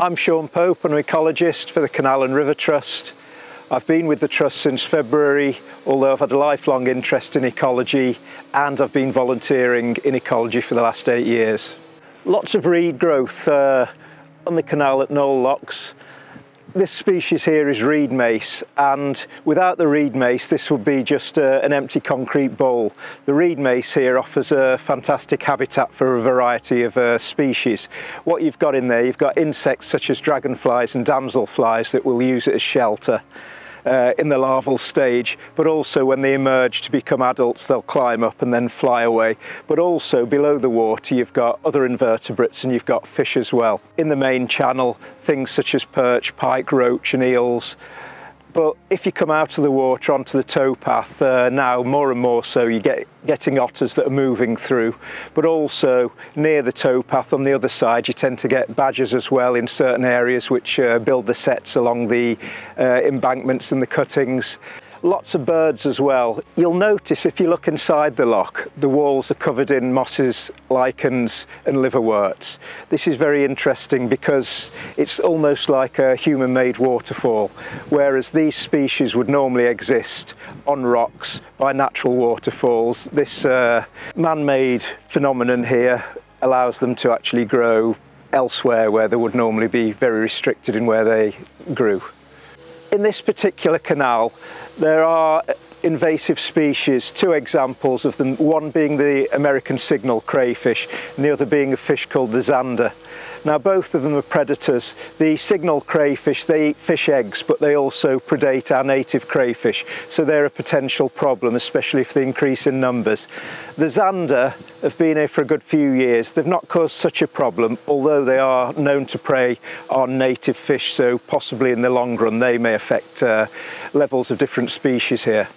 I'm Shaun Pope, I'm an ecologist for the Canal and River Trust. I've been with the Trust since February, although I've had a lifelong interest in ecology and I've been volunteering in ecology for the last eight years. Lots of reed growth uh, on the canal at Knowle Locks this species here is reed mace and without the reed mace this would be just uh, an empty concrete bowl. The reed mace here offers a fantastic habitat for a variety of uh, species. What you've got in there, you've got insects such as dragonflies and damselflies that will use it as shelter uh, in the larval stage, but also when they emerge to become adults, they'll climb up and then fly away. But also below the water, you've got other invertebrates and you've got fish as well. In the main channel, things such as perch, pike, roach and eels but if you come out of the water onto the towpath uh, now, more and more so, you get getting otters that are moving through. But also near the towpath on the other side, you tend to get badgers as well in certain areas which uh, build the sets along the uh, embankments and the cuttings lots of birds as well. You'll notice if you look inside the lock, the walls are covered in mosses, lichens and liverworts. This is very interesting because it's almost like a human-made waterfall, whereas these species would normally exist on rocks by natural waterfalls. This uh, man-made phenomenon here allows them to actually grow elsewhere where they would normally be very restricted in where they grew. In this particular canal, there are invasive species, two examples of them, one being the American signal crayfish and the other being a fish called the zander. Now both of them are predators. The signal crayfish, they eat fish eggs, but they also predate our native crayfish, so they're a potential problem, especially if they increase in numbers. The zander have been here for a good few years. They've not caused such a problem, although they are known to prey on native fish, so possibly in the long run they may affect uh, levels of different species here.